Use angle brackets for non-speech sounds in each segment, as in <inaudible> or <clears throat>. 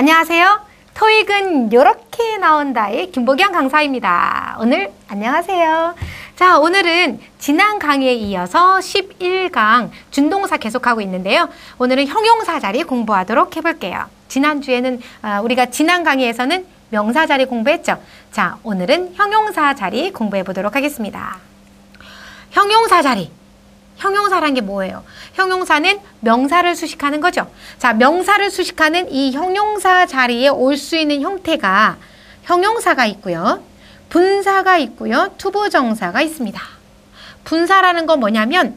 안녕하세요. 토익은 이렇게 나온다의 김보경 강사입니다. 오늘 안녕하세요. 자, 오늘은 지난 강의에 이어서 11강 준동사 계속하고 있는데요. 오늘은 형용사 자리 공부하도록 해볼게요. 지난주에는 아, 우리가 지난 강의에서는 명사 자리 공부했죠. 자, 오늘은 형용사 자리 공부해 보도록 하겠습니다. 형용사 자리. 형용사란 게 뭐예요? 형용사는 명사를 수식하는 거죠. 자, 명사를 수식하는 이 형용사 자리에 올 수 있는 형태가 형용사가 있고요. 분사가 있고요. to부정사가 있습니다. 분사라는 건 뭐냐면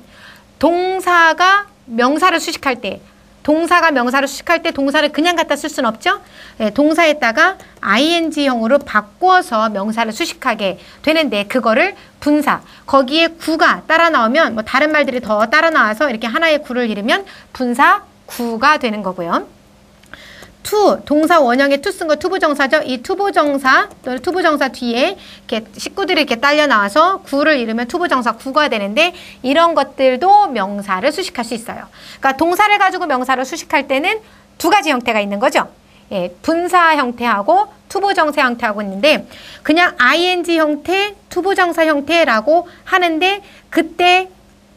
동사가 명사를 수식할 때 동사가 명사를 수식할 때 동사를 그냥 갖다 쓸 수는 없죠. 네, 동사에다가 ing형으로 바꿔서 명사를 수식하게 되는데 그거를 분사 거기에 구가 따라 나오면 뭐 다른 말들이 더 따라 나와서 이렇게 하나의 구를 이루면 분사 구가 되는 거고요. to 동사 원형에 to 쓴 거 to부정사죠. 이 to부정사 또는 to부정사 뒤에 이렇게 식구들이 이렇게 딸려 나와서 구를 이루면 to부정사 구가 되는데 이런 것들도 명사를 수식할 수 있어요. 그러니까 동사를 가지고 명사를 수식할 때는 두 가지 형태가 있는 거죠. 예, 분사 형태하고 to부정사 형태하고 있는데 그냥 ing 형태, to부정사 형태라고 하는데 그때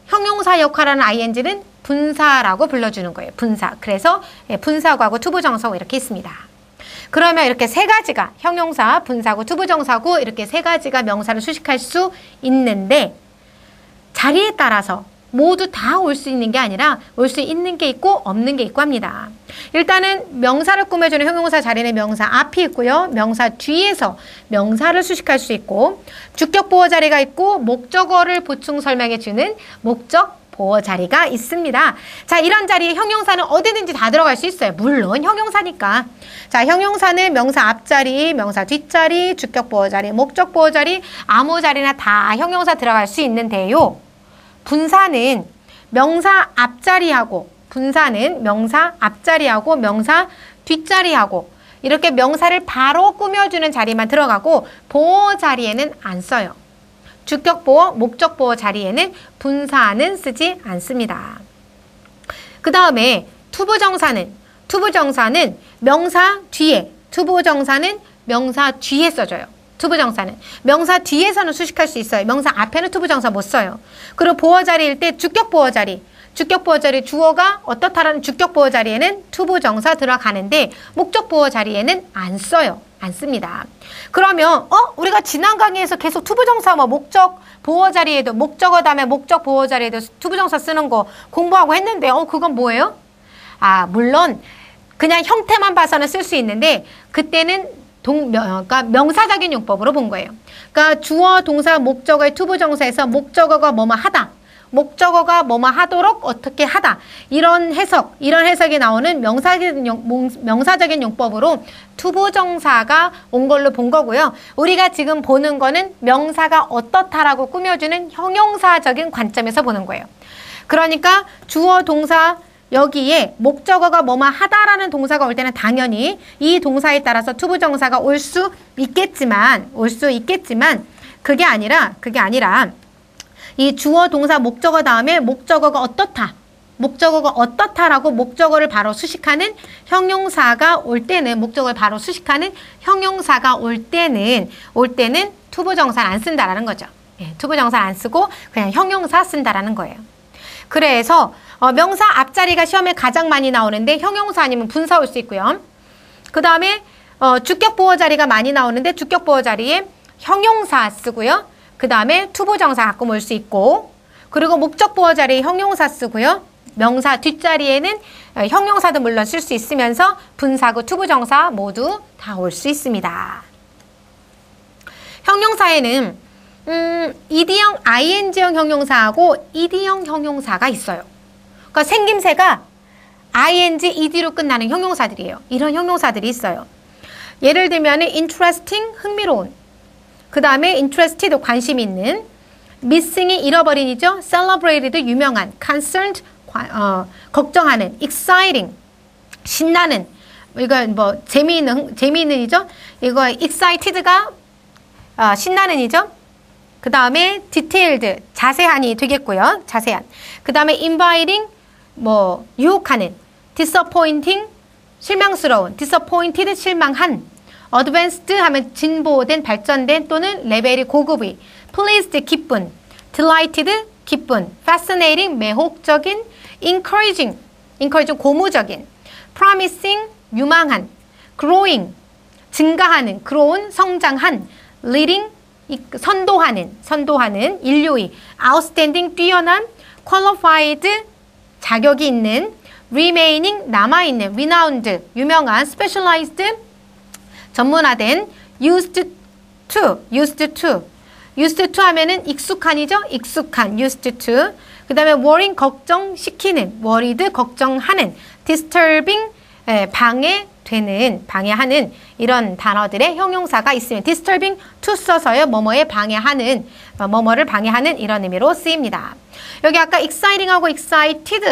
형용사 역할하는 ing는 분사라고 불러주는 거예요. 분사. 그래서 예, 분사구하고 to부정사구 이렇게 있습니다. 그러면 이렇게 세 가지가 형용사, 분사구, to부정사구 이렇게 세 가지가 명사를 수식할 수 있는데 자리에 따라서 모두 다 올 수 있는 게 아니라 올 수 있는 게 있고 없는 게 있고 합니다. 일단은 명사를 꾸며주는 형용사 자리는 명사 앞이 있고요. 명사 뒤에서 명사를 수식할 수 있고 주격 보호 자리가 있고 목적어를 보충 설명해주는 목적 보호 자리가 있습니다. 자, 이런 자리에 형용사는 어디든지 다 들어갈 수 있어요. 물론 형용사니까. 자, 형용사는 명사 앞자리, 명사 뒷자리, 주격 보호 자리, 목적 보호 자리, 아무 자리나 다 형용사 들어갈 수 있는데요. 분사는 명사 앞자리하고 분사는 명사 앞자리하고 명사 뒷자리하고 이렇게 명사를 바로 꾸며주는 자리만 들어가고 보어 자리에는 안 써요. 주격 보어, 목적 보어 자리에는 분사는 쓰지 않습니다. 그 다음에 투부정사는 투부정사는 명사 뒤에 투부정사는 명사 뒤에 써줘요. 투부정사는 명사 뒤에서는 수식할 수 있어요. 명사 앞에는 to부정사 못 써요. 그리고 보어 자리일 때 주격 보어 자리 주격 보어 자리 주어가 어떻다라는 주격 보어 자리에는 to부정사 들어가는데 목적 보어 자리에는 안 써요. 안 씁니다. 그러면 어 우리가 지난 강의에서 계속 to부정사 뭐 목적 보어 자리에도 목적어 다음에 목적 보어 자리에도 to부정사 쓰는 거 공부하고 했는데 어 그건 뭐예요? 아 물론 그냥 형태만 봐서는 쓸 수 있는데 그때는 동, 그러니까 명사적인 용법으로 본 거예요. 그러니까 주어, 동사, 목적어의 to부정사에서 목적어가 뭐뭐 하다. 목적어가 뭐뭐 하도록 어떻게 하다. 이런 해석, 이런 해석이 나오는 명사적인, 용, 명사적인 용법으로 to부정사가 온 걸로 본 거고요. 우리가 지금 보는 거는 명사가 어떻다라고 꾸며주는 형용사적인 관점에서 보는 거예요. 그러니까 주어, 동사, 여기에 목적어가 뭐뭐 하다라는 동사가 올 때는 당연히 이 동사에 따라서 to부정사가 올 수 있겠지만 올 수 있겠지만 그게 아니라 그게 아니라 이 주어 동사 목적어 다음에 목적어가 어떻다 목적어가 어떻다라고 목적어를 바로 수식하는 형용사가 올 때는 목적어를 바로 수식하는 형용사가 올 때는 올 때는 to부정사를 안 쓴다라는 거죠. 예, to부정사를 안 쓰고 그냥 형용사 쓴다라는 거예요. 그래서 어, 명사 앞자리가 시험에 가장 많이 나오는데 형용사 아니면 분사 올 수 있고요. 그 다음에 어, 주격 보어 자리가 많이 나오는데 주격 보어 자리에 형용사 쓰고요. 그 다음에 to부정사 가끔 올 수 있고 그리고 목적 보어 자리에 형용사 쓰고요. 명사 뒷자리에는 어, 형용사도 물론 쓸 수 있으면서 분사구 to부정사 모두 다 올 수 있습니다. 형용사에는 음, ED형, ING형 형용사하고 ED형 형용사가 있어요. 그러니까 생김새가 ing, ed로 끝나는 형용사들이에요. 이런 형용사들이 있어요. 예를 들면 interesting, 흥미로운. 그 다음에 interested, 관심 있는. missing이 잃어버린이죠. celebrated, 유명한. concerned, 어, 걱정하는. exciting, 신나는. 이거 뭐 재미있는, 재미있는이죠. 이거 excited가 어, 신나는이죠. 그 다음에 detailed, 자세한이 되겠고요. 자세한. 그 다음에 inviting, 뭐 유혹하는 disappointing 실망스러운, disappointed, 실망한. Advanced 하면 진보된, 발전된 또는 레벨이 고급의. pleased, 기쁜. delighted, 기쁜. fascinating, 매혹적인. encouraging, encouraging, 고무적인. promising, 유망한. growing, 증가하는, grown, 성장한. leading, 선도하는, 선도하는. 인류의. outstanding, 뛰어난. qualified, 자격이 있는. remaining, 남아있는. renowned, 유명한. specialized, 전문화된. used to, used to. used to 하면은 익숙한이죠? 익숙한, used to. 그 다음에 worrying, 걱정시키는, worried, 걱정하는, disturbing, 에, 방해되는, 방해하는 이런 단어들의 형용사가 있으면 disturbing to 써서요. 뭐뭐에 방해하는, 어, 뭐뭐를 방해하는 이런 의미로 쓰입니다. 여기 아까 exciting하고 excited,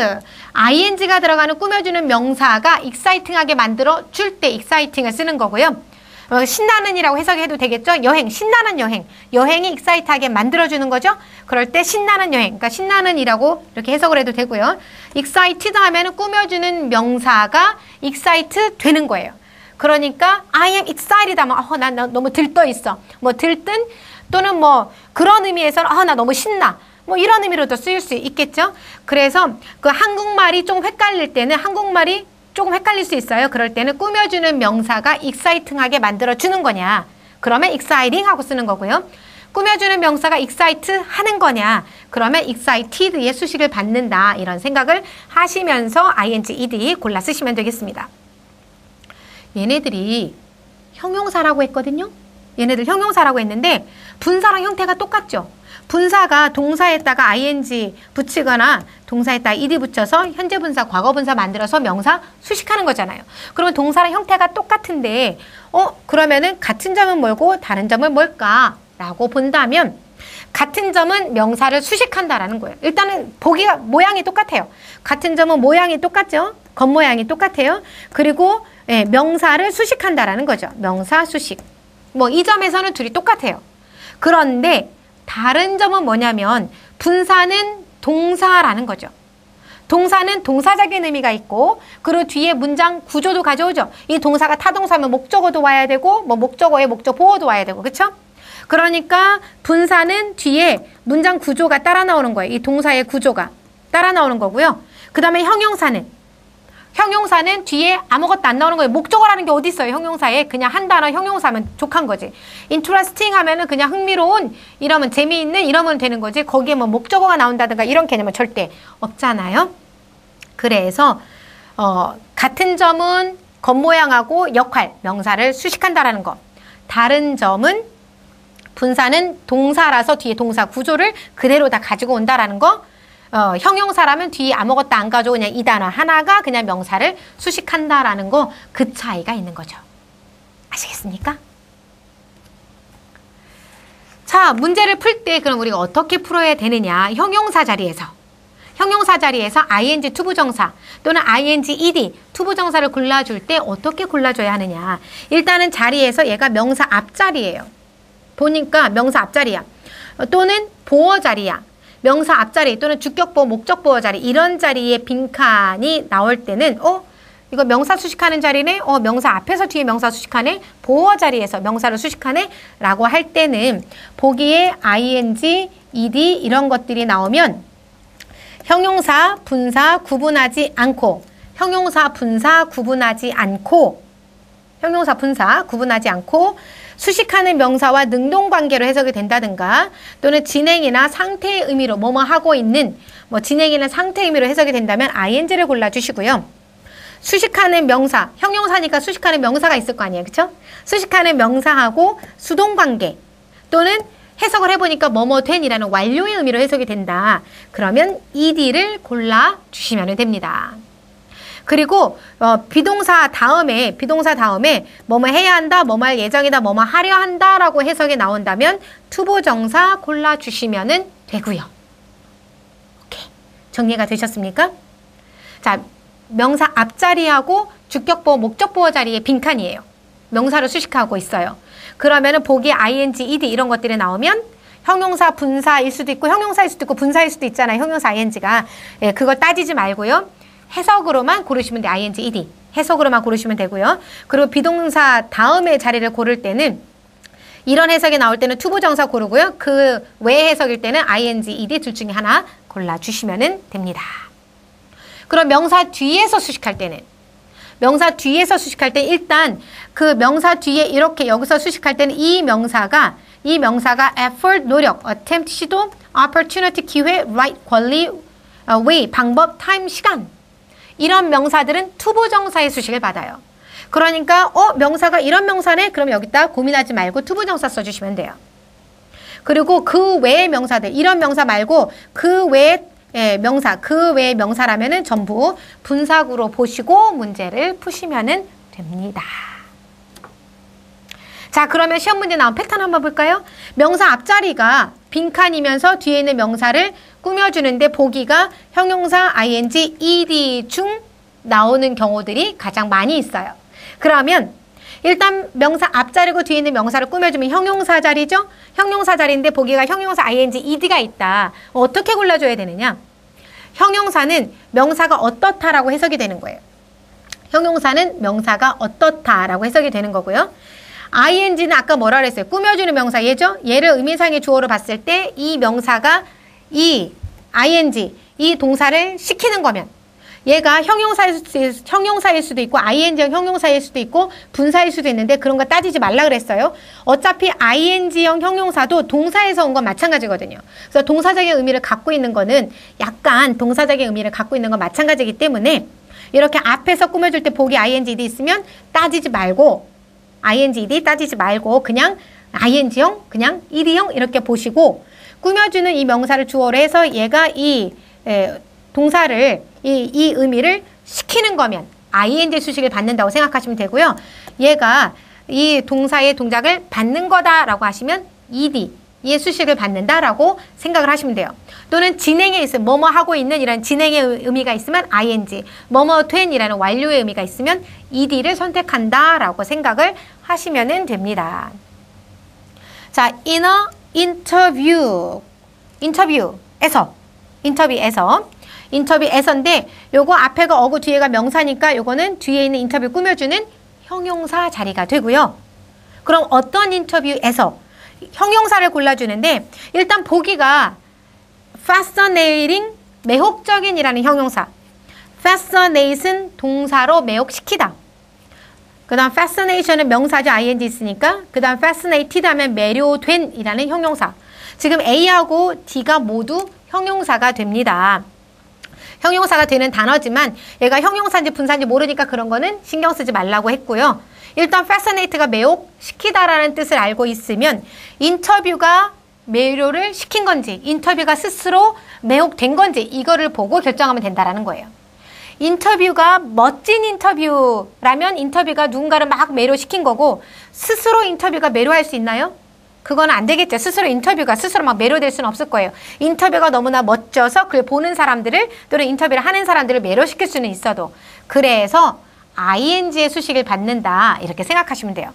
ing가 들어가는 꾸며주는 명사가 exciting하게 만들어 줄 때 exciting을 쓰는 거고요. 어, 신나는이라고 해석해도 되겠죠? 여행, 신나는 여행. 여행이 익사이트하게 만들어주는 거죠? 그럴 때 신나는 여행, 그러니까 신나는이라고 이렇게 해석을 해도 되고요. excited 하면 꾸며주는 명사가 excite 되는 거예요. 그러니까 I am excited 하면 어, 난 너무 들떠 있어. 뭐 들뜬 또는 뭐 그런 의미에서는 어, 나 너무 신나. 뭐 이런 의미로도 쓰일 수 있겠죠? 그래서 그 한국말이 좀 헷갈릴 때는 한국말이 조금 헷갈릴 수 있어요. 그럴 때는 꾸며주는 명사가 exciting하게 만들어주는 거냐. 그러면 exciting 하고 쓰는 거고요. 꾸며주는 명사가 excite 하는 거냐. 그러면 excited의 수식을 받는다. 이런 생각을 하시면서 ing, ed 골라 쓰시면 되겠습니다. 얘네들이 형용사라고 했거든요. 얘네들 형용사라고 했는데 분사랑 형태가 똑같죠. 분사가 동사에다가 ing 붙이거나 동사에다가 ed 붙여서 현재 분사, 과거 분사 만들어서 명사 수식하는 거잖아요. 그러면 동사랑 형태가 똑같은데 어 그러면은 같은 점은 뭘고 다른 점은 뭘까? 라고 본다면 같은 점은 명사를 수식한다라는 거예요. 일단은 보기가 모양이 똑같아요. 같은 점은 모양이 똑같죠? 겉모양이 똑같아요. 그리고 예, 명사를 수식한다라는 거죠. 명사 수식. 뭐 이 점에서는 둘이 똑같아요. 그런데 다른 점은 뭐냐면 분사는 동사라는 거죠. 동사는 동사적인 의미가 있고 그리고 뒤에 문장 구조도 가져오죠. 이 동사가 타동사면 목적어도 와야 되고 뭐 목적어에 목적 보어도 와야 되고 그렇죠? 그러니까 분사는 뒤에 문장 구조가 따라 나오는 거예요. 이 동사의 구조가 따라 나오는 거고요. 그 다음에 형용사는 형용사는 뒤에 아무것도 안 나오는 거예요. 목적어라는 게 어디 있어요? 형용사에 그냥 한 단어 형용사면 족한 거지. interesting 하면은 그냥 흥미로운 이러면 재미있는 이러면 되는 거지. 거기에 뭐 목적어가 나온다든가 이런 개념은 절대 없잖아요. 그래서 어, 같은 점은 겉모양하고 역할, 명사를 수식한다라는 거. 다른 점은 분사는 동사라서 뒤에 동사 구조를 그대로 다 가지고 온다라는 거. 어, 형용사라면 뒤에 아무것도 안 가지고 그냥 이 단어 하나가 그냥 명사를 수식한다라는 거 그 차이가 있는 거죠. 아시겠습니까? 자, 문제를 풀 때 그럼 우리가 어떻게 풀어야 되느냐? 형용사 자리에서 형용사 자리에서 ing to부정사 또는 ing ed to부정사를 골라줄 때 어떻게 골라줘야 하느냐? 일단은 자리에서 얘가 명사 앞자리예요. 보니까 명사 앞자리야. 또는 보어 자리야. 명사 앞자리 또는 주격보어, 목적보어 자리 이런 자리에 빈칸이 나올 때는 어? 이거 명사 수식하는 자리네? 어, 명사 앞에서 뒤에 명사 수식하네? 보어 자리에서 명사를 수식하네? 라고 할 때는 보기에 ing, ed 이런 것들이 나오면 형용사, 분사 구분하지 않고 형용사, 분사 구분하지 않고 형용사, 분사 구분하지 않고 수식하는 명사와 능동관계로 해석이 된다든가 또는 진행이나 상태의 의미로 뭐뭐 하고 있는 뭐 진행이나 상태 의미로 해석이 된다면 ing를 골라주시고요. 수식하는 명사, 형용사니까 수식하는 명사가 있을 거 아니에요. 그쵸? 수식하는 명사하고 수동관계 또는 해석을 해보니까 뭐뭐 된이라는 완료의 의미로 해석이 된다. 그러면 ed를 골라주시면 됩니다. 그리고 어, 비동사 다음에 비동사 다음에 뭐뭐 해야 한다, 뭐뭐 할 예정이다, 뭐뭐 하려 한다라고 해석이 나온다면 to부정사 골라 주시면 되고요. 오케이. 정리가 되셨습니까? 자, 명사 앞자리하고 주격보어, 목적보어 자리에 빈칸이에요. 명사를 수식하고 있어요. 그러면은 보기 ing, ed 이런 것들이 나오면 형용사 분사일 수도 있고 형용사일 수도 있고 분사일 수도 있잖아요. 형용사 ing가. 예, 그걸 따지지 말고요. 해석으로만 고르시면 돼. ing, ed. 해석으로만 고르시면 되고요. 그리고 비동사 다음에 자리를 고를 때는 이런 해석이 나올 때는 투부 정사 고르고요. 그 외 해석일 때는 ing, ed 둘 중에 하나 골라주시면 됩니다. 그럼 명사 뒤에서 수식할 때는 명사 뒤에서 수식할 때 일단 그 명사 뒤에 이렇게 여기서 수식할 때는 이 명사가 이 명사가 effort 노력, attempt 시도, opportunity 기회, right 권리, way 방법, time 시간 이런 명사들은 to부정사의 수식을 받아요. 그러니까 어 명사가 이런 명사네 그럼 여기다 고민하지 말고 to부정사 써주시면 돼요. 그리고 그 외의 명사들 이런 명사 말고 그 외의 예, 명사 그 외의 명사라면은 전부 분사구로 보시고 문제를 푸시면 됩니다. 자 그러면 시험 문제 나온 패턴 한번 볼까요? 명사 앞자리가 빈칸이면서 뒤에 있는 명사를 꾸며주는데 보기가 형용사 ing, ed 중 나오는 경우들이 가장 많이 있어요. 그러면 일단 명사 앞자리고 뒤에 있는 명사를 꾸며주면 형용사 자리죠? 형용사 자리인데 보기가 형용사 ing, ed가 있다. 어떻게 골라줘야 되느냐? 형용사는 명사가 어떻다라고 해석이 되는 거예요. 형용사는 명사가 어떻다라고 해석이 되는 거고요. ing는 아까 뭐라 그랬어요? 꾸며주는 명사 얘죠? 얘를 의미상의 주어로 봤을 때 이 명사가 이 ing 이 동사를 시키는 거면 얘가 형용사일 수도, 형용사일 수도 있고 ing형 형용사일 수도 있고 분사일 수도 있는데 그런 거 따지지 말라 그랬어요. 어차피 ing형 형용사도 동사에서 온 건 마찬가지거든요. 그래서 동사적인 의미를 갖고 있는 거는 약간 동사적인 의미를 갖고 있는 건 마찬가지이기 때문에 이렇게 앞에서 꾸며줄 때 보기 ingd 있으면 따지지 말고 ingd 따지지 말고 그냥 ing형 그냥 ed형 이렇게 보시고 꾸며주는 이 명사를 주어로 해서 얘가 이 에, 동사를 이, 이 의미를 시키는 거면 ing 수식을 받는다고 생각하시면 되고요. 얘가 이 동사의 동작을 받는 거다라고 하시면 ed 이 수식을 받는다라고 생각을 하시면 돼요. 또는 진행에 있으면 뭐뭐 하고 있는 이런 진행의 의미가 있으면 ing, 뭐뭐 된이라는 완료의 의미가 있으면 ed를 선택한다라고 생각을 하시면 됩니다. 자, interview, 인터뷰에서, 인터뷰에서 인터뷰에서인데 요거 앞에가 어구 뒤에가 명사니까 요거는 뒤에 있는 인터뷰 꾸며주는 형용사 자리가 되고요. 그럼 어떤 인터뷰에서 형용사를 골라주는데 일단 보기가 fascinating 매혹적인이라는 형용사 fascinate은 동사로 매혹시키다 그 다음 fascination은 명사죠 ing 있으니까 그 다음 fascinated 하면 매료된 이라는 형용사 지금 A하고 D가 모두 형용사가 됩니다 형용사가 되는 단어지만 얘가 형용사인지 분사인지 모르니까 그런 거는 신경 쓰지 말라고 했고요. 일단 fascinate가 매혹시키다라는 뜻을 알고 있으면 인터뷰가 매료를 시킨 건지 인터뷰가 스스로 매혹된 건지 이거를 보고 결정하면 된다라는 거예요. 인터뷰가 멋진 인터뷰라면 인터뷰가 누군가를 막 매료시킨 거고 스스로 인터뷰가 매료할 수 있나요? 그건 안 되겠죠. 스스로 인터뷰가 스스로 막 매료될 수는 없을 거예요. 인터뷰가 너무나 멋져서 그걸 보는 사람들을 또는 인터뷰를 하는 사람들을 매료시킬 수는 있어도 그래서 ing의 수식을 받는다 이렇게 생각하시면 돼요.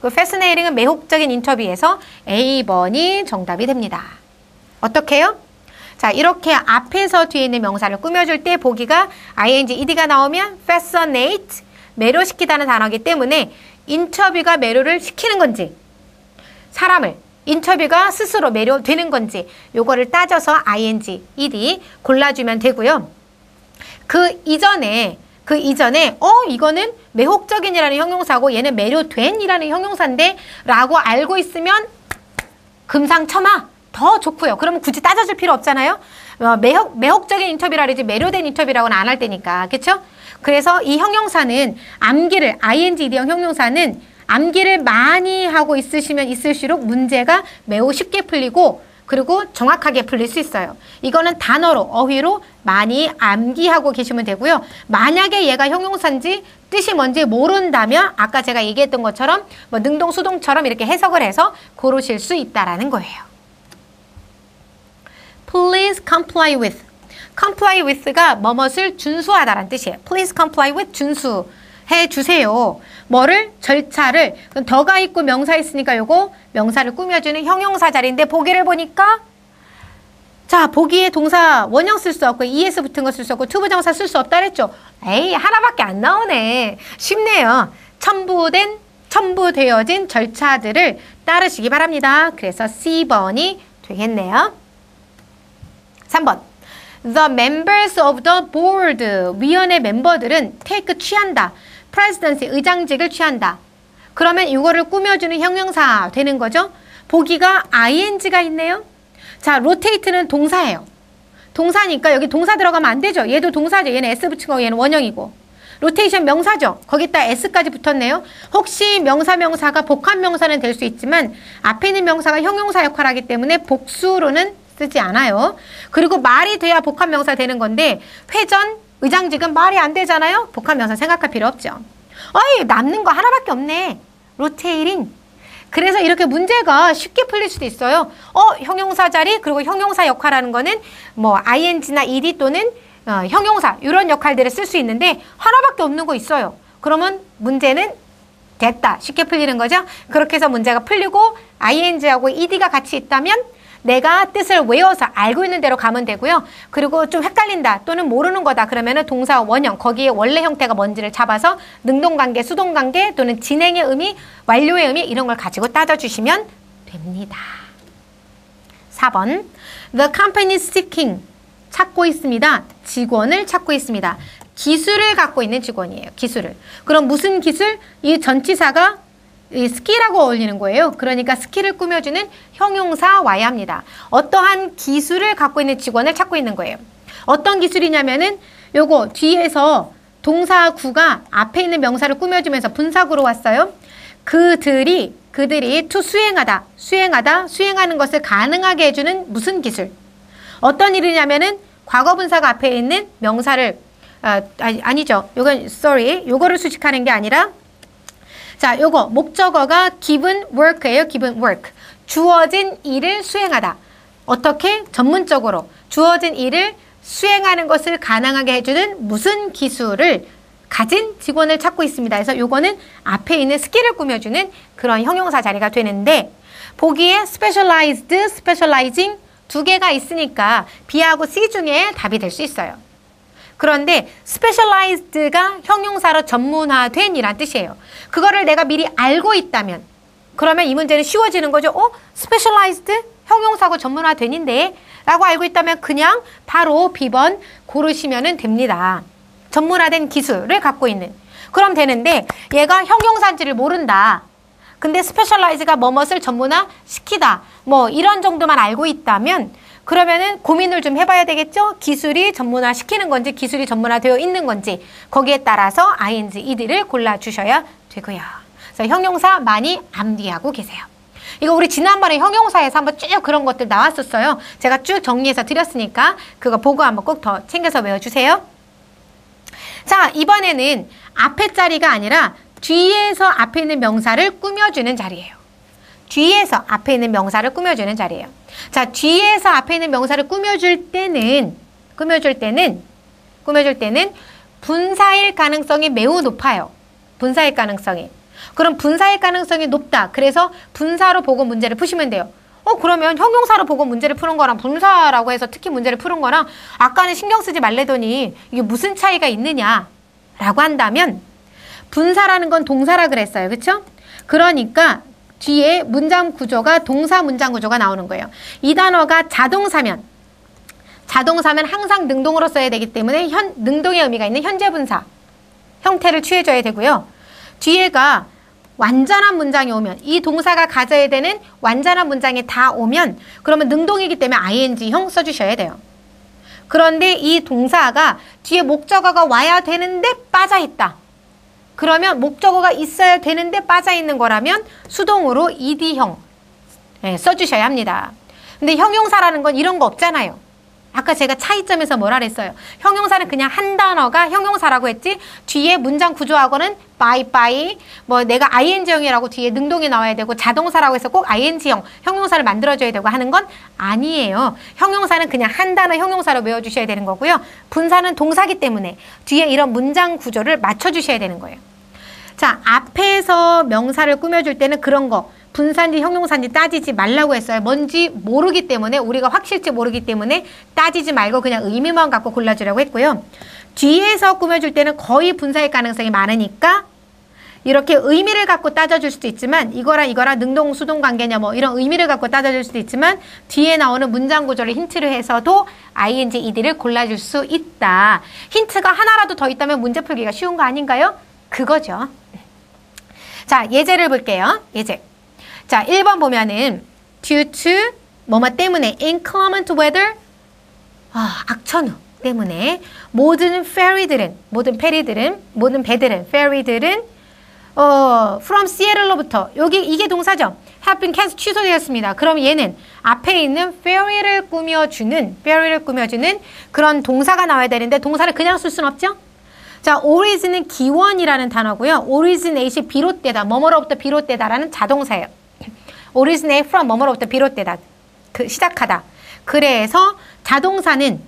그 fascinating은 매혹적인 인터뷰에서 A번이 정답이 됩니다. 어떻게 해요? 자 이렇게 앞에서 뒤에 있는 명사를 꾸며줄 때 보기가 ing, ed가 나오면 fascinate 매료시키다는 단어이기 때문에 인터뷰가 매료를 시키는 건지 사람을 인터뷰가 스스로 매료되는 건지 요거를 따져서 ing, ed 골라주면 되고요. 그 이전에 그 이전에 어 이거는 매혹적인이라는 형용사고 얘는 매료된이라는 형용사인데 라고 알고 있으면 금상첨화 더 좋고요. 그러면 굳이 따져줄 필요 없잖아요. 어, 매혹, 매혹적인 인터뷰라 그러지 매료된 인터뷰라고는 안할 테니까. 그렇죠? 그래서 이 형용사는 암기를 ing, ed형 형용사는 암기를 많이 하고 있으시면 있을수록 문제가 매우 쉽게 풀리고 그리고 정확하게 풀릴 수 있어요. 이거는 단어로, 어휘로 많이 암기하고 계시면 되고요. 만약에 얘가 형용사인지 뜻이 뭔지 모른다면 아까 제가 얘기했던 것처럼 뭐 능동, 수동처럼 이렇게 해석을 해서 고르실 수 있다라는 거예요. Please comply with. comply with가 뭐뭇을 준수하다라는 뜻이에요. Please comply with 준수. 해 주세요. 뭐를? 절차를. the가 있고 명사 있으니까 요거 명사를 꾸며주는 형용사 자리인데 보기를 보니까 자, 보기에 동사 원형 쓸 수 없고 es 붙은 거 쓸 수 없고 to부정사 쓸 수 없다 그랬죠. 에이, 하나밖에 안 나오네. 쉽네요. 첨부된 첨부되어진 절차들을 따르시기 바랍니다. 그래서 C번이 되겠네요. 3번. The members of the board. 위원회 멤버들은 take 취한다. presidency 의장직을 취한다. 그러면 이거를 꾸며주는 형용사 되는 거죠. 보기가 ing가 있네요. 자, rotate는 동사예요. 동사니까 여기 동사 들어가면 안 되죠. 얘도 동사죠. 얘는 s 붙인 거 얘는 원형이고. 로테이션 명사죠. 거기다 s까지 붙었네요. 혹시 명사 명사가 복합 명사는 될 수 있지만 앞에 있는 명사가 형용사 역할을 하기 때문에 복수로는 쓰지 않아요. 그리고 말이 돼야 복합 명사 되는 건데 회전 의장직은 말이 안 되잖아요. 복합 명사 생각할 필요 없죠. 어이 남는 거 하나밖에 없네. 로테이링. 그래서 이렇게 문제가 쉽게 풀릴 수도 있어요. 어 형용사 자리 그리고 형용사 역할하는 거는 뭐 ing나 ed 또는 어, 형용사 이런 역할들을 쓸 수 있는데 하나밖에 없는 거 있어요. 그러면 문제는 됐다. 쉽게 풀리는 거죠. 그렇게 해서 문제가 풀리고 ing하고 ed가 같이 있다면 내가 뜻을 외워서 알고 있는 대로 가면 되고요. 그리고 좀 헷갈린다 또는 모르는 거다 그러면은 동사 원형 거기에 원래 형태가 뭔지를 잡아서 능동관계, 수동관계 또는 진행의 의미, 완료의 의미 이런 걸 가지고 따져주시면 됩니다. 4번 The company is seeking 찾고 있습니다. 직원을 찾고 있습니다. 기술을 갖고 있는 직원이에요. 기술을. 그럼 무슨 기술? 이 전치사가 이 skill하고 어울리는 거예요. 그러니까 skill을 꾸며주는 형용사 와야 합니다. 어떠한 기술을 갖고 있는 직원을 찾고 있는 거예요. 어떤 기술이냐면은 요거 뒤에서 동사구가 앞에 있는 명사를 꾸며주면서 분사구로 왔어요. 그들이 그들이 to 수행하다, 수행하다, 수행하는 것을 가능하게 해주는 무슨 기술? 어떤 일이냐면은 과거 분사가 앞에 있는 명사를 아, 아니, 죠 요건 sorry. 요거를 수식하는 게 아니라 자, 요거 목적어가 given work예요. given work. 주어진 일을 수행하다. 어떻게? 전문적으로 주어진 일을 수행하는 것을 가능하게 해주는 무슨 기술을 가진 직원을 찾고 있습니다. 그래서 요거는 앞에 있는 skill을 꾸며주는 그런 형용사 자리가 되는데 보기에 specialized, specializing 두 개가 있으니까 B하고 C 중에 답이 될 수 있어요. 그런데 specialized가 형용사로 전문화된 이란 뜻이에요. 그거를 내가 미리 알고 있다면 그러면 이 문제는 쉬워지는 거죠. 어? specialized 형용사고 전문화된인데 라고 알고 있다면 그냥 바로 B번 고르시면 됩니다. 전문화된 기술을 갖고 있는 그럼 되는데 얘가 형용사인지를 모른다. 근데 specialize가 뭐뭇을 전문화 시키다. 뭐 이런 정도만 알고 있다면 그러면은 고민을 좀 해봐야 되겠죠? 기술이 전문화 시키는 건지 기술이 전문화되어 있는 건지 거기에 따라서 ing, ed를 골라주셔야 되고요. 그래서 형용사 많이 암기하고 계세요. 이거 우리 지난번에 형용사에서 한번 쭉 그런 것들 나왔었어요. 제가 쭉 정리해서 드렸으니까 그거 보고 한번 꼭 더 챙겨서 외워주세요. 자, 이번에는 앞에 자리가 아니라 뒤에서 앞에 있는 명사를 꾸며주는 자리예요. 뒤에서 앞에 있는 명사를 꾸며주는 자리예요. 자, 뒤에서 앞에 있는 명사를 꾸며줄 때는, 꾸며줄 때는, 꾸며줄 때는 분사일 가능성이 매우 높아요. 분사일 가능성이. 그럼 분사일 가능성이 높다. 그래서 분사로 보고 문제를 푸시면 돼요. 어, 그러면 형용사로 보고 문제를 푸는 거랑 분사라고 해서 특히 문제를 푸는 거랑 아까는 신경 쓰지 말래더니 이게 무슨 차이가 있느냐? 라고 한다면 분사라는 건 동사라 그랬어요. 그쵸? 그러니까 뒤에 문장 구조가 동사 문장 구조가 나오는 거예요. 이 단어가 자동사면 자동사면 항상 능동으로 써야 되기 때문에 현, 능동의 의미가 있는 현재 분사 형태를 취해줘야 되고요. 뒤에가 완전한 문장이 오면 이 동사가 가져야 되는 완전한 문장이 다 오면 그러면 능동이기 때문에 ing형 써주셔야 돼요. 그런데 이 동사가 뒤에 목적어가 와야 되는데 빠져있다. 그러면 목적어가 있어야 되는데 빠져있는 거라면 수동으로 ed형 네, 써주셔야 합니다. 근데 형용사라는 건 이런 거 없잖아요. 아까 제가 차이점에서 뭐라 그랬어요? 형용사는 그냥 한 단어가 형용사라고 했지 뒤에 문장 구조하고는 by 뭐 내가 ing형이라고 뒤에 능동이 나와야 되고 자동사라고 해서 꼭 ing형 형용사를 만들어줘야 되고 하는 건 아니에요. 형용사는 그냥 한 단어 형용사로 외워주셔야 되는 거고요. 분사는 동사기 때문에 뒤에 이런 문장 구조를 맞춰주셔야 되는 거예요. 자, 앞에서 명사를 꾸며줄 때는 그런 거 분사인지 형용사인지 따지지 말라고 했어요. 뭔지 모르기 때문에 우리가 확실치 모르기 때문에 따지지 말고 그냥 의미만 갖고 골라주라고 했고요. 뒤에서 꾸며줄 때는 거의 분사일 가능성이 많으니까 이렇게 의미를 갖고 따져줄 수도 있지만 이거랑 이거랑 능동 수동 관계냐 뭐 이런 의미를 갖고 따져줄 수도 있지만 뒤에 나오는 문장 구조를 힌트를 해서도 ing ed를 골라줄 수 있다. 힌트가 하나라도 더 있다면 문제 풀기가 쉬운 거 아닌가요? 그거죠. 자, 예제를 볼게요. 예제. 자, 1번 보면은 due to 뭐뭐 때문에 inclement weather 아, 악천후 때문에 모든 페리들은 모든 페리들은 모든 배들은 페리들은 어, from Seattle로부터 여기 이게 동사죠. have been cancelled 취소되었습니다. 그럼 얘는 앞에 있는 ferry를 꾸며주는 ferry를 꾸며주는 그런 동사가 나와야 되는데 동사를 그냥 쓸 수는 없죠. 자, origin은 기원이라는 단어고요. originate 비롯되다, 뭐뭐로부터 비롯되다라는 자동사예요. originate from 뭐뭐로부터 비롯되다, 그 시작하다. 그래서 자동사는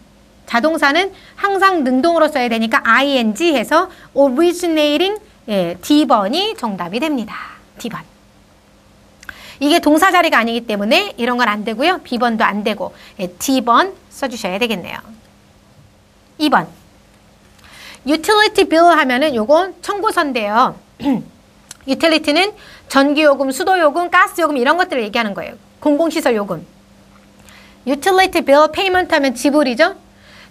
자동사는 항상 능동으로 써야 되니까 ing 해서 originating 예, D번이 정답이 됩니다. D번. 이게 동사 자리가 아니기 때문에 이런 건 안 되고요. B번도 안 되고 예, D번 써주셔야 되겠네요. 2번. utility bill 하면은 요건 청구서인데요. utility는 <clears throat> 전기요금, 수도요금, 가스요금 이런 것들을 얘기하는 거예요. 공공시설 요금. utility bill payment 하면 지불이죠.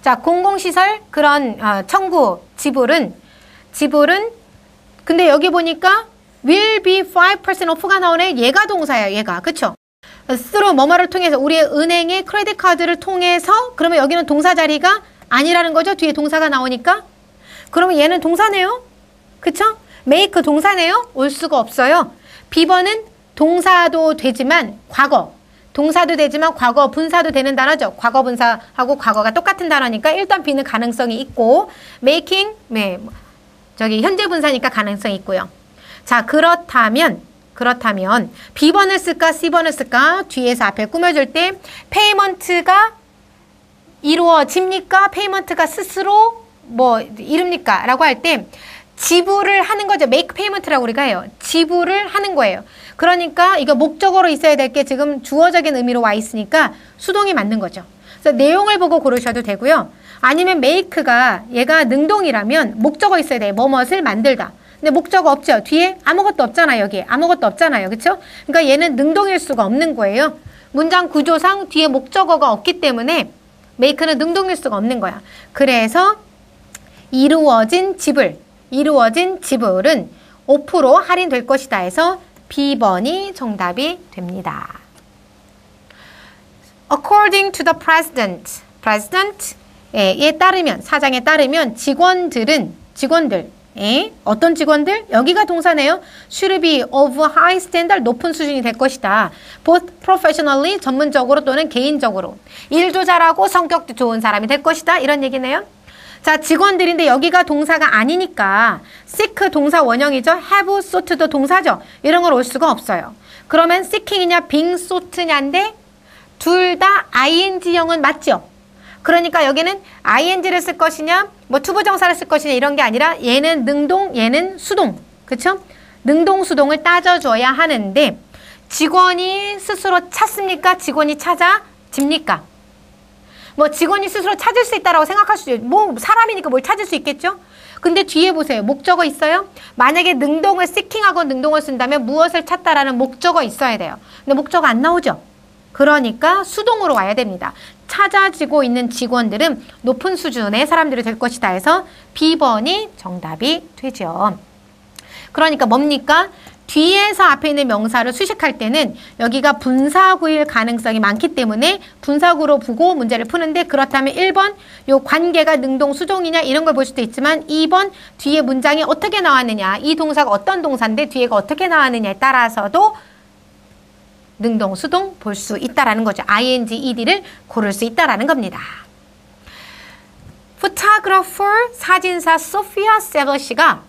자, 공공시설 그런 어, 청구 지불은 지불은 근데 여기 보니까 will be 5% off가 나오네. 얘가 동사예요. 얘가. 그쵸? through 뭐뭐를 통해서 우리의 은행의 credit card를 통해서 그러면 여기는 동사 자리가 아니라는 거죠. 뒤에 동사가 나오니까. 그러면 얘는 동사네요. 그쵸? make 동사네요. 올 수가 없어요. B번은 동사도 되지만 과거. 동사도 되지만 과거 분사도 되는 단어죠. 과거 분사하고 과거가 똑같은 단어니까 일단 B는 가능성이 있고 making 네, 저기 현재 분사니까 가능성이 있고요. 자 그렇다면 그렇다면 B번을 쓸까 C번을 쓸까 뒤에서 앞에 꾸며줄 때 payment가 이루어집니까? payment가 스스로 뭐 이릅니까? 라고 할 때 지불을 하는 거죠. make payment라고 우리가 해요. 지불을 하는 거예요. 그러니까 이거 목적어로 있어야 될 게 지금 주어적인 의미로 와 있으니까 수동이 맞는 거죠. 그래서 내용을 보고 고르셔도 되고요. 아니면 make가 얘가 능동이라면 목적어 있어야 돼요. 뭐뭇을 만들다. 근데 목적어 없죠. 뒤에 아무것도 없잖아요. 여기에 아무것도 없잖아요. 그렇죠? 그러니까 얘는 능동일 수가 없는 거예요. 문장 구조상 뒤에 목적어가 없기 때문에 make는 능동일 수가 없는 거야. 그래서 이루어진 지불, 이루어진 지불은 5% 할인될 것이다 해서 B번이 정답이 됩니다. According to the president, president 에 따르면 사장에 따르면 직원들은 직원들 에? 어떤 직원들? 여기가 동사네요. should be of high standard 높은 수준이 될 것이다. both professionally 전문적으로 또는 개인적으로 일도 잘하고 성격도 좋은 사람이 될 것이다. 이런 얘기네요. 자, 직원들인데 여기가 동사가 아니니까 seek 동사 원형이죠. have sought도 동사죠. 이런 걸 올 수가 없어요. 그러면 seeking이냐 being sought냐인데 둘 다 ing형은 맞죠? 그러니까 여기는 ing를 쓸 것이냐 뭐 to부정사를 쓸 것이냐 이런 게 아니라 얘는 능동 얘는 수동 그쵸? 능동 수동을 따져줘야 하는데 직원이 스스로 찾습니까? 직원이 찾아집니까? 뭐 직원이 스스로 찾을 수 있다라고 생각할 수 있죠. 뭐 사람이니까 뭘 찾을 수 있겠죠? 근데 뒤에 보세요. 목적어 있어요? 만약에 능동을 seeking하고 능동을 쓴다면 무엇을 찾다라는 목적어 있어야 돼요. 근데 목적어 안 나오죠? 그러니까 수동으로 와야 됩니다. 찾아지고 있는 직원들은 높은 수준의 사람들이 될 것이다 해서 B번이 정답이 되죠. 그러니까 뭡니까? 뒤에서 앞에 있는 명사를 수식할 때는 여기가 분사구일 가능성이 많기 때문에 분사구로 보고 문제를 푸는데 그렇다면 1번 요 관계가 능동 수동이냐 이런 걸 볼 수도 있지만 2번 뒤에 문장이 어떻게 나왔느냐 이 동사가 어떤 동사인데 뒤에가 어떻게 나왔느냐에 따라서도 능동, 수동 볼 수 있다라는 거죠. ing, ed를 고를 수 있다라는 겁니다. photographer 사진사 소피아 세버시가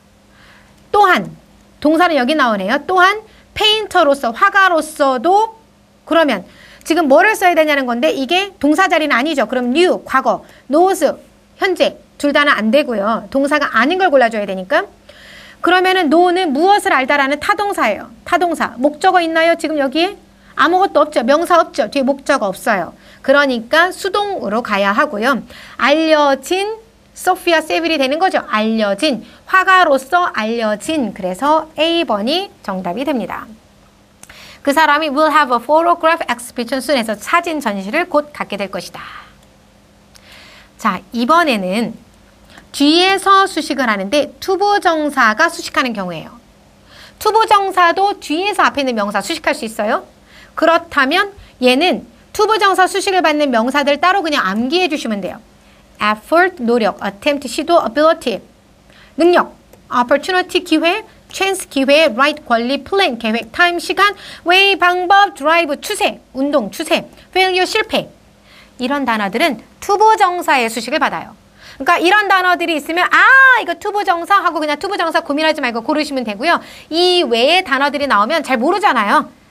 또한 동사는 여기 나오네요. 또한 페인터로서 화가로서도 그러면 지금 뭐를 써야 되냐는 건데 이게 동사 자리는 아니죠. 그럼 new 과거, knows 현재 둘 다는 안 되고요. 동사가 아닌 걸 골라줘야 되니까 그러면은 노는 무엇을 알다라는 타동사예요. 타동사. 목적어 있나요? 지금 여기에? 아무것도 없죠. 명사 없죠. 뒤에 목적어 없어요. 그러니까 수동으로 가야 하고요. 알려진 소피아 세빌이 되는 거죠. 알려진 화가로서 알려진 그래서 A번이 정답이 됩니다. 그 사람이 will have a photograph exhibition soon 해서 사진 전시를 곧 갖게 될 것이다. 자, 이번에는 뒤에서 수식을 하는데 to부정사가 수식하는 경우예요. to부정사도 뒤에서 앞에 있는 명사 수식할 수 있어요. 그렇다면 얘는 to부정사 수식을 받는 명사들 따로 그냥 암기해 주시면 돼요. Effort, 노력, attempt, 시도, ability, 능력, opportunity, 기회, chance, 기회, right, 권리, plan, 계획, time, 시간, way, 방법, drive, 추세, 운동, 추세, failure, 실패. 이런 단어들은 투부정사의 수식을 받아요. 그러니까 이런 단어들이 있으면 아 이거 투부정사 하고 그냥 투부정사 고민하지 말고 고르시면 되고요. 이 외의 단어들이 나오면 잘 모르잖아요.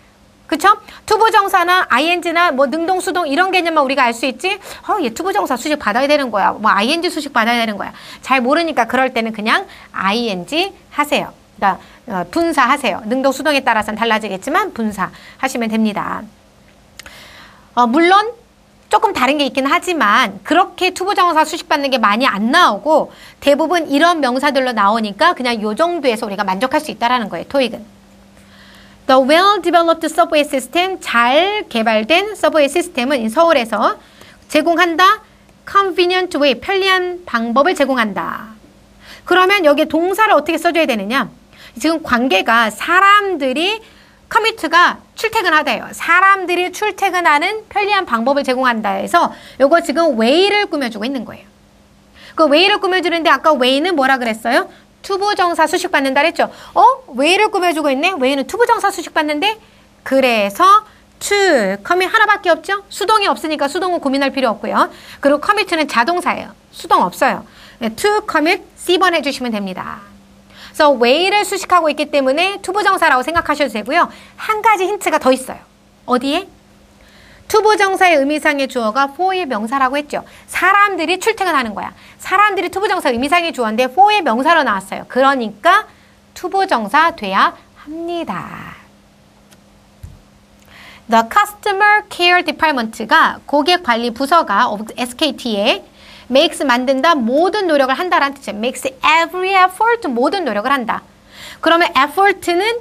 그쵸? 투부정사나 ing나 뭐 능동수동 이런 개념만 우리가 알 수 있지 어, 얘 투부정사 수식 받아야 되는 거야. 뭐 ing 수식 받아야 되는 거야. 잘 모르니까 그럴 때는 그냥 ing 하세요. 그러니까 어, 분사하세요. 능동수동에 따라서는 달라지겠지만 분사하시면 됩니다. 어, 물론 조금 다른 게 있긴 하지만 그렇게 투부정사 수식받는 게 많이 안 나오고 대부분 이런 명사들로 나오니까 그냥 요 정도에서 우리가 만족할 수 있다라는 거예요. 토익은. The well-developed subway system, 잘 개발된 subway 시스템은 서울에서 제공한다. convenient way, 편리한 방법을 제공한다. 그러면 여기 동사를 어떻게 써줘야 되느냐? 지금 관계가 사람들이 commute가 출퇴근하다예요. 사람들이 출퇴근하는 편리한 방법을 제공한다 해서 요거 지금 way를 꾸며주고 있는 거예요. 그 way를 꾸며주는데 아까 way는 뭐라 그랬어요? 투부정사 수식 받는다 그랬죠. 어? way를 꾸며주고 있네? way는 투부정사 수식 받는데 그래서 to commute 하나밖에 없죠. 수동이 없으니까 수동은 고민할 필요 없고요. 그리고 commute은 자동사예요. 수동 없어요. 네, to commute C번 해주시면 됩니다. 그래서 way를 수식하고 있기 때문에 투부정사라고 생각하셔도 되고요. 한 가지 힌트가 더 있어요. 어디에? 투부정사의 의미상의 주어가 for의 명사라고 했죠. 사람들이 출퇴근하는 거야. 사람들이 투부정사 의미상의 주어인데 for의 명사로 나왔어요. 그러니까 투부정사 돼야 합니다. The Customer Care Department가 고객관리 부서가 SKT에 makes 만든다 모든 노력을 한다라는 뜻이에요. makes every effort 모든 노력을 한다. 그러면 effort는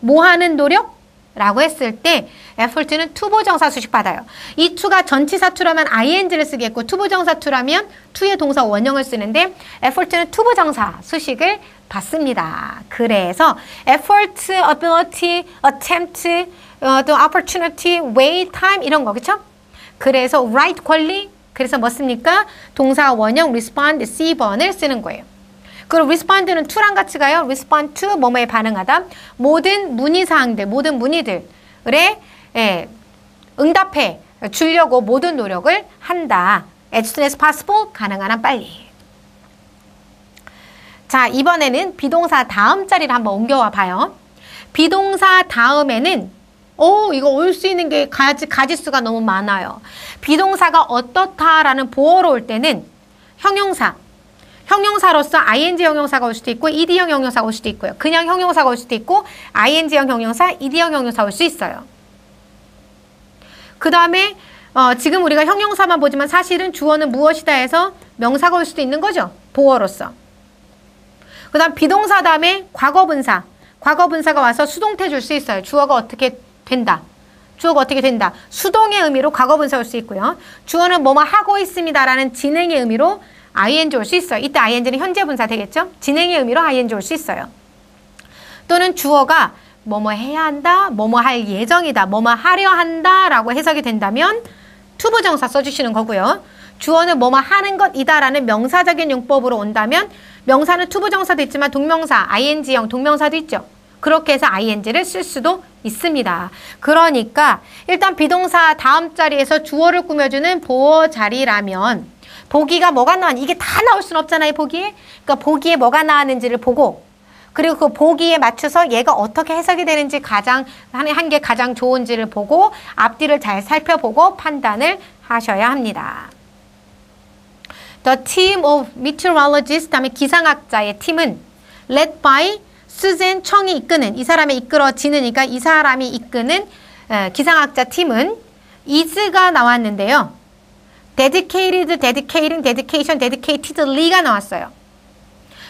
뭐 하는 노력? 라고 했을 때 effort는 투부정사 수식 받아요. 이 to가 전치사 to라면 ing를 쓰겠고 투부정사 to라면 to의 동사 원형을 쓰는데 effort는 투부정사 수식을 받습니다. 그래서 effort, ability, attempt, 어, 또 opportunity, way, time 이런 거 그쵸? 그래서 right 권리 그래서 뭐 씁니까? 동사 원형 respond C번을 쓰는 거예요. 그리고 respond는 to랑 같이 가요. respond to 뭐뭐에 반응하다. 모든 문의사항들, 모든 문의들에 예, 응답해 주려고 모든 노력을 한다. as soon as possible, 가능한 한 빨리. 자, 이번에는 비동사 다음 자리를 한번 옮겨와 봐요. 비동사 다음에는 오, 이거 올 수 있는 게 가지, 가지수가 너무 많아요. 비동사가 어떻다라는 보어로 올 때는 형용사, 형용사로서 ing 형용사가 올 수도 있고 ed형 형용사가 올 수도 있고요. 그냥 형용사가 올 수도 있고 ing형 형용사, ed형 형용사 올 수 있어요. 그 다음에 어, 지금 우리가 형용사만 보지만 사실은 주어는 무엇이다 해서 명사가 올 수도 있는 거죠. 보어로서. 그 다음 비동사 다음에 과거분사. 과거분사가 와서 수동태 줄 수 있어요. 주어가 어떻게 된다. 주어가 어떻게 된다. 수동의 의미로 과거분사 올 수 있고요. 주어는 뭐뭐 하고 있습니다라는 진행의 의미로 ing 올 수 있어요. 이때 ing는 현재 분사 되겠죠? 진행의 의미로 ing 올 수 있어요. 또는 주어가 뭐뭐 해야 한다, 뭐뭐 할 예정이다, 뭐뭐 하려 한다 라고 해석이 된다면 투부정사 써주시는 거고요. 주어는 뭐뭐 하는 것이다라는 명사적인 용법으로 온다면 명사는 투부정사도 있지만 동명사, ing형 동명사도 있죠. 그렇게 해서 ing를 쓸 수도 있습니다. 그러니까 일단 비동사 다음 자리에서 주어를 꾸며주는 보어 자리라면 보기가 뭐가 나왔 이게 다 나올 수는 없잖아요, 보기에. 그러니까 보기에 뭐가 나왔는지를 보고 그리고 그 보기에 맞춰서 얘가 어떻게 해석이 되는지 가장 한 게 가장 좋은지를 보고 앞뒤를 잘 살펴보고 판단을 하셔야 합니다. The team of meteorologists, 다음에 기상학자의 팀은 led by 수젠 청이 이끄는 이 사람이 이끌어지느니까 이 사람이 이끄는 에, 기상학자 팀은 is가 나왔는데요. Dedicated, dedicating, dedication, dedicatedly가 나왔어요.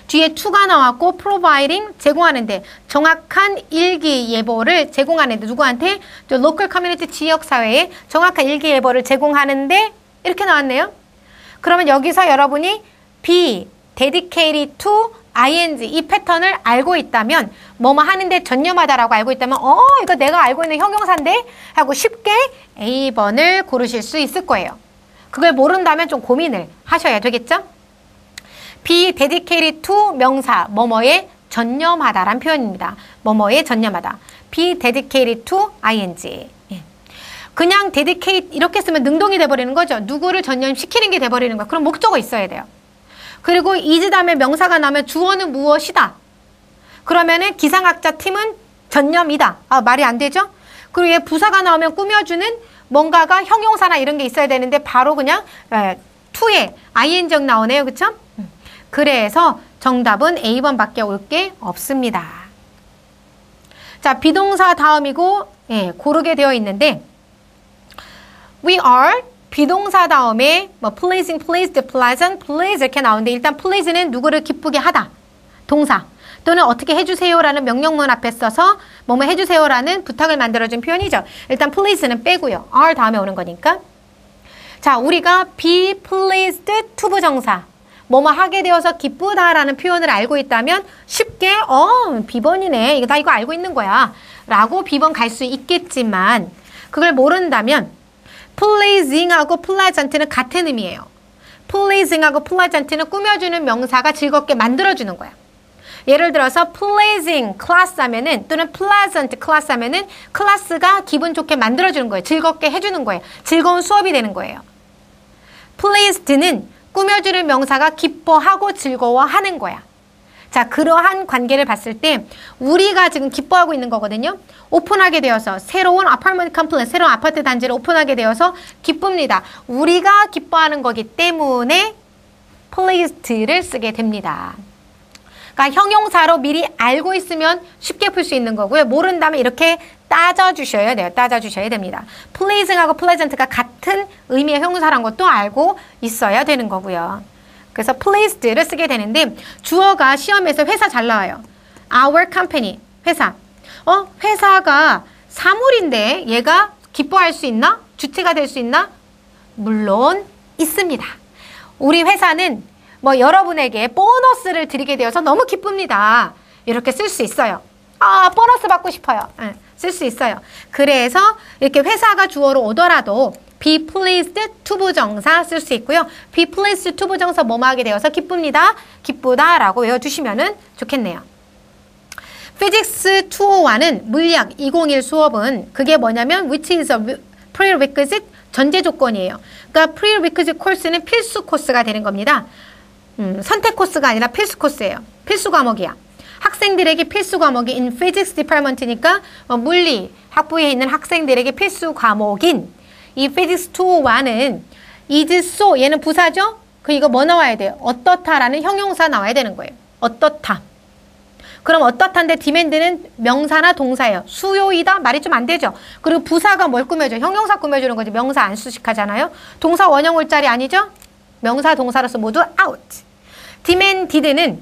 뒤에 to가 나왔고 providing 제공하는데 정확한 일기 예보를 제공하는데 누구한테 저 local community 지역 사회에 정확한 일기 예보를 제공하는데 이렇게 나왔네요. 그러면 여기서 여러분이 be dedicated to ing 이 패턴을 알고 있다면 뭐뭐 하는데 전념하다라고 알고 있다면 어 이거 내가 알고 있는 형용사인데 하고 쉽게 A번을 고르실 수 있을 거예요. 그걸 모른다면 좀 고민을 하셔야 되겠죠? be dedicated to 명사 뭐뭐에 전념하다란 표현입니다. 뭐뭐에 전념하다. be dedicated to ing. 예. 그냥 dedicate 이렇게 쓰면 능동이 돼버리는 거죠. 누구를 전념시키는 게 돼버리는 거야. 그럼 목적어 있어야 돼요. 그리고 is 다음에 명사가 나면 주어는 무엇이다. 그러면은 기상학자 팀은 전념이다. 아, 말이 안 되죠? 그리고 얘 부사가 나오면 꾸며주는 뭔가가 형용사나 이런 게 있어야 되는데 바로 그냥 에, to에 ing적 나오네요. 그쵸? 그래서 정답은 A번밖에 올 게 없습니다. 자, 비동사 다음이고 예, 고르게 되어 있는데 we are 비동사 다음에 뭐 pleasing, pleased, pleasant, please 이렇게 나오는데 일단 please는 누구를 기쁘게 하다. 동사. 또는 어떻게 해주세요라는 명령문 앞에 써서 뭐뭐 해주세요라는 부탁을 만들어준 표현이죠. 일단 please는 빼고요. are 다음에 오는 거니까. 자, 우리가 be pleased to 부정사. 뭐뭐 하게 되어서 기쁘다라는 표현을 알고 있다면 쉽게 어 비번이네 이거 나 이거 알고 있는 거야 라고 비번 갈 수 있겠지만 그걸 모른다면 pleasing하고 pleasant는 같은 의미예요 pleasing하고 pleasant는 꾸며주는 명사가 즐겁게 만들어주는 거야 예를 들어서 pleasing class 하면은 또는 pleasant class 하면은 클래스가 기분 좋게 만들어주는 거예요 즐겁게 해주는 거예요 즐거운 수업이 되는 거예요 pleased는 꾸며주는 명사가 기뻐하고 즐거워하는 거야. 자, 그러한 관계를 봤을 때 우리가 지금 기뻐하고 있는 거거든요. 오픈하게 되어서 새로운 apartment complex, 새로운 아파트 단지를 오픈하게 되어서 기쁩니다. 우리가 기뻐하는 거기 때문에 pleased를 쓰게 됩니다. 그러니까 형용사로 미리 알고 있으면 쉽게 풀 수 있는 거고요. 모른다면 이렇게 따져주셔야 돼요. 따져주셔야 됩니다. pleasing하고 pleasant가 같은 의미의 형용사란 것도 알고 있어야 되는 거고요. 그래서 pleased를 쓰게 되는데 주어가 시험에서 회사 잘 나와요. our company, 회사. 어, 회사가 사물인데 얘가 기뻐할 수 있나? 주체가 될 수 있나? 물론 있습니다. 우리 회사는 뭐 여러분에게 보너스를 드리게 되어서 너무 기쁩니다. 이렇게 쓸 수 있어요. 아, 보너스 받고 싶어요. 네, 쓸수 있어요. 그래서 이렇게 회사가 주어로 오더라도 be pleased to 부정사 쓸 수 있고요. be pleased to 부정사 뭐뭐 하게 되어서 기쁩니다. 기쁘다 라고 외워주시면 좋겠네요. Physics 201은 물리학 201 수업은 그게 뭐냐면 which is a prerequisite 전제 조건이에요. 그러니까 prerequisite 코스는 필수 코스가 되는 겁니다. 음, 선택 코스가 아니라 필수 코스예요. 필수 과목이야. 학생들에게 필수 과목이 in physics department니까 어, 물리 학부에 있는 학생들에게 필수 과목인 이 physics 201은 is so 얘는 부사죠? 그 이거 뭐 나와야 돼요? 어떻다라는 형용사 나와야 되는 거예요. 어떻다. 그럼 어떻한데 demand는 명사나 동사예요. 수요이다? 말이 좀 안 되죠. 그리고 부사가 뭘 꾸며줘? 형용사 꾸며주는 거지. 명사 안 수식하잖아요. 동사 원형올 자리 아니죠? 명사 동사로서 모두 out. Demanded는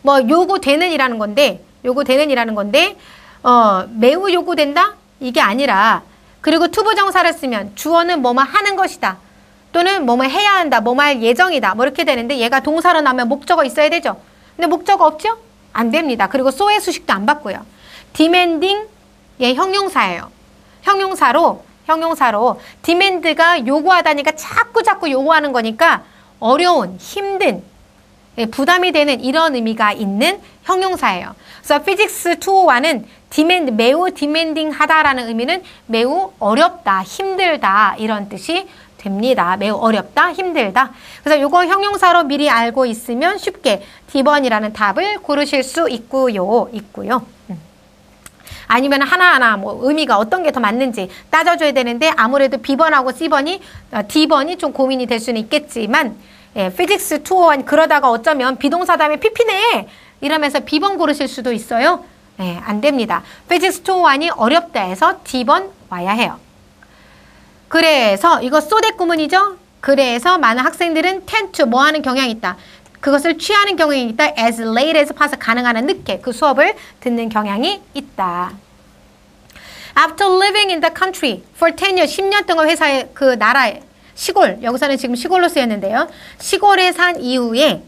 뭐 요구되는 이라는 건데 요구되는 이라는 건데 어 매우 요구된다? 이게 아니라 그리고 투부 정사를 쓰면 주어는 뭐뭐 하는 것이다. 또는 뭐뭐 해야 한다. 뭐뭐 할 예정이다. 뭐 이렇게 되는데 얘가 동사로 나오면 목적어 있어야 되죠. 근데 목적어 없죠? 안 됩니다. 그리고 소의 수식도 안 받고요. demanding 얘 형용사예요. 형용사로 형용사로 demand가 요구하다니까 자꾸 자꾸 요구하는 거니까 어려운, 힘든, 예, 부담이 되는 이런 의미가 있는 형용사예요. 그래서 physics 201은 demand, 매우 demanding 하다라는 의미는 매우 어렵다, 힘들다 이런 뜻이 됩니다. 매우 어렵다, 힘들다. 그래서 이거 형용사로 미리 알고 있으면 쉽게 D번이라는 답을 고르실 수 있고요. 있고요. 음. 아니면 하나하나 뭐 의미가 어떤 게 더 맞는지 따져줘야 되는데 아무래도 B번하고 C번이 어, D번이 좀 고민이 될 수는 있겠지만 예, 피직스 201 그러다가 어쩌면 비동사 다음에 PP네 이러면서 B번 고르실 수도 있어요. 네, 안 됩니다. 2, 1이 어렵다 해서 D번 와야 해요. 그래서 이거 소대 구문이죠? 그래서 많은 학생들은 tend to 뭐 하는 경향이 있다. 그것을 취하는 경향이 있다. as late as possible 가능한 한 늦게 그 수업을 듣는 경향이 있다. After living in the country for 10 years, 10년 동안 회사에 그 나라에 시골, 여기서는 지금 시골로 쓰였는데요. 시골에 산 이후에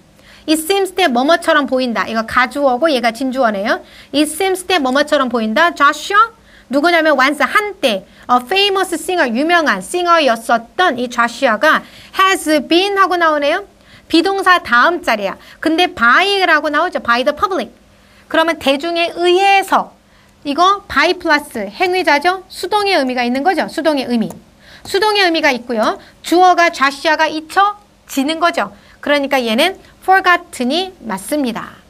it seems that 뭐뭐처럼 보인다. 이거 가주어고 얘가 진주어네요. it seems that 뭐뭐처럼 보인다. Joshua 누구냐면 once 한때 a famous singer 유명한 싱어였었던 이 좌시아가 has been 하고 나오네요. 비동사 다음 자리야. 근데 by라고 나오죠. by the public. 그러면 대중에 의해서 이거 by 플러스 행위자죠. 수동의 의미가 있는 거죠. 수동의 의미. 수동의 의미가 있고요. 주어가 좌시아가 잊혀지는 거죠. 그러니까 얘는 forgotten이 맞습니다.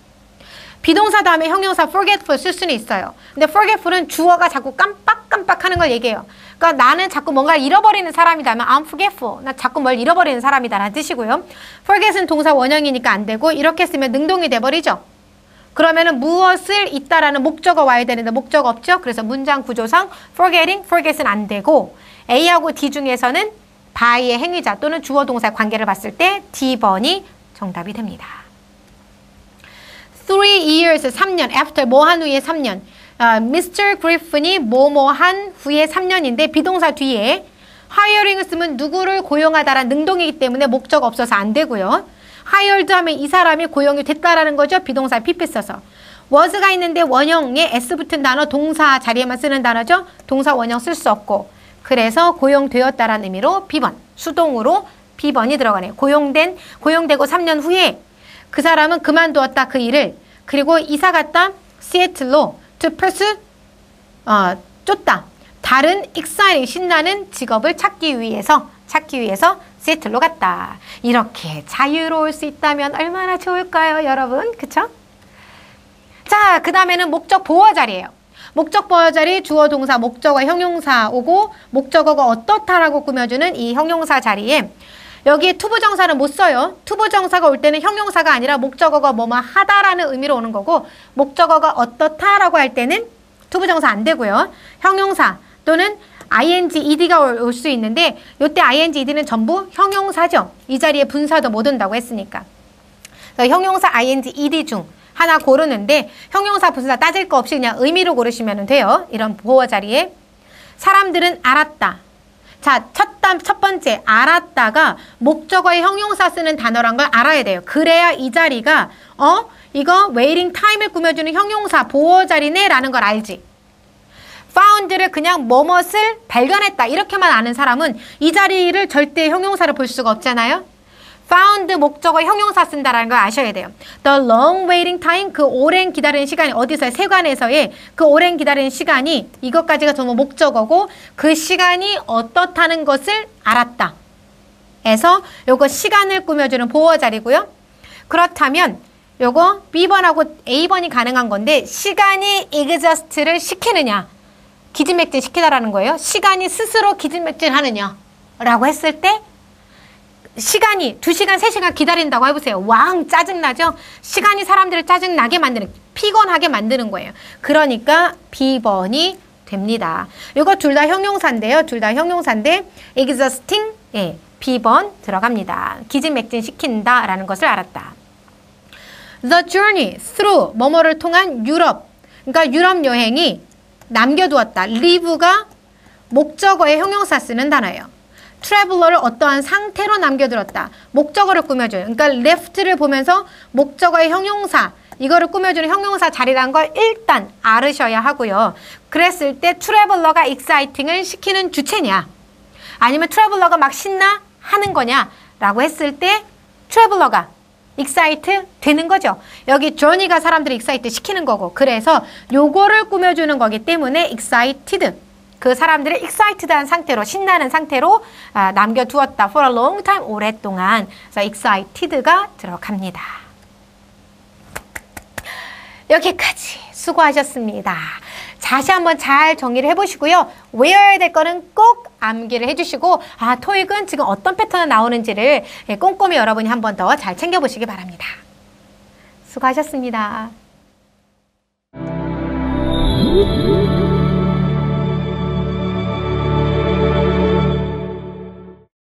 비동사 다음에 형용사 forgetful 쓸 수는 있어요. 근데 forgetful은 주어가 자꾸 깜빡깜빡 하는 걸 얘기해요. 그러니까 나는 자꾸 뭔가 잃어버리는 사람이다면 I'm forgetful. 나 자꾸 뭘 잃어버리는 사람이다라는 뜻이고요. forget은 동사 원형이니까 안 되고 이렇게 쓰면 능동이 돼버리죠. 그러면은 무엇을 있다라는 목적어 와야 되는데 목적 없죠. 그래서 문장 구조상 forgetting, forget은 안 되고 A하고 D 중에서는 by의 행위자 또는 주어 동사 관계를 봤을 때 D번이 정답이 됩니다. Three years, 3년, after 뭐 한 후에 3년. 어, Mr. Griffin이 뭐뭐 한 후에 3년인데 비동사 뒤에 hiring을 쓰면 누구를 고용하다라는 능동이기 때문에 목적 없어서 안 되고요. hired 하면 이 사람이 고용이 됐다라는 거죠. 비동사 PP 써서. was가 있는데 원형에 s 붙은 단어 동사 자리에만 쓰는 단어죠. 동사 원형 쓸 수 없고. 그래서 고용되었다라는 의미로 B번 수동으로 B번이 들어가네요. 고용된 고용되고 3년 후에 그 사람은 그만두었다 그 일을. 그리고 이사 갔다 시애틀로 to pursue 어, 또 다른 exciting 신나는 직업을 찾기 위해서 찾기 위해서 시애틀로 갔다. 이렇게 자유로울 수 있다면 얼마나 좋을까요 여러분? 그쵸? 자, 그 다음에는 목적 보어 자리예요 목적 보어 자리 주어 동사 목적어 형용사 오고 목적어가 어떻다라고 꾸며주는 이 형용사 자리에 여기에 투부정사는 못 써요. 투부정사가 올 때는 형용사가 아니라 목적어가 뭐뭐 하다라는 의미로 오는 거고 목적어가 어떻다라고 할 때는 투부정사 안 되고요. 형용사 또는 ing, ed가 올 수 있는데 이때 ing, ed는 전부 형용사죠. 이 자리에 분사도 못 온다고 했으니까. 형용사 ing, ed 중 하나 고르는데 형용사 분사 따질 거 없이 그냥 의미로 고르시면 돼요. 이런 보어 자리에 사람들은 알았다. 자, 첫, 단, 첫 번째, 알았다가 목적어의 형용사 쓰는 단어란 걸 알아야 돼요. 그래야 이 자리가, 어? 이거 waiting time을 꾸며주는 형용사 보어 자리네? 라는 걸 알지. found를 그냥 무엇을 발견했다. 이렇게만 아는 사람은 이 자리를 절대 형용사를 볼 수가 없잖아요. Found 목적어 형용사 쓴다라는 걸 아셔야 돼요. The long waiting time 그 오랜 기다리는 시간이 어디서 세관에서의 그 오랜 기다리는 시간이 이것까지가 전부 목적어고 그 시간이 어떻다는 것을 알았다. 에서 요거 시간을 꾸며주는 보호 자리고요. 그렇다면 요거 B번하고 A번이 가능한 건데 시간이 exhaust를 시키느냐 기진맥진 시키다라는 거예요. 시간이 스스로 기진맥진 하느냐 라고 했을 때 시간이 2시간, 3시간 기다린다고 해보세요. 왕 짜증나죠? 시간이 사람들을 짜증나게 만드는, 피곤하게 만드는 거예요. 그러니까 B번이 됩니다. 이거 둘 다 형용사인데요. 둘 다 형용사인데 exhausting, 예, B번 들어갑니다. 기진맥진 시킨다 라는 것을 알았다. The journey through 뭐뭐를 통한 유럽 그러니까 유럽 여행이 남겨두었다. leave가 목적어의 형용사 쓰는 단어예요. 트래블러를 어떠한 상태로 남겨들었다. 목적어를 꾸며줘요. 그러니까 left를 보면서 목적어의 형용사 이거를 꾸며주는 형용사 자리란 걸 일단 알으셔야 하고요. 그랬을 때 traveler가 exciting을 시키는 주체냐 아니면 traveler가 막 신나 하는 거냐 라고 했을 때 traveler가 excite 되는 거죠. 여기 journey가 사람들이 excite 시키는 거고 그래서 요거를 꾸며주는 거기 때문에 excited 그 사람들을 excited한 상태로 신나는 상태로 아, 남겨두었다. for a long time 오랫동안 그래서 excited가 들어갑니다. 여기까지 수고하셨습니다. 다시 한번 잘 정리를 해보시고요. 외워야 될 거는 꼭 암기를 해주시고 아 토익은 지금 어떤 패턴이 나오는지를 예, 꼼꼼히 여러분이 한 번 더 잘 챙겨보시기 바랍니다. 수고하셨습니다.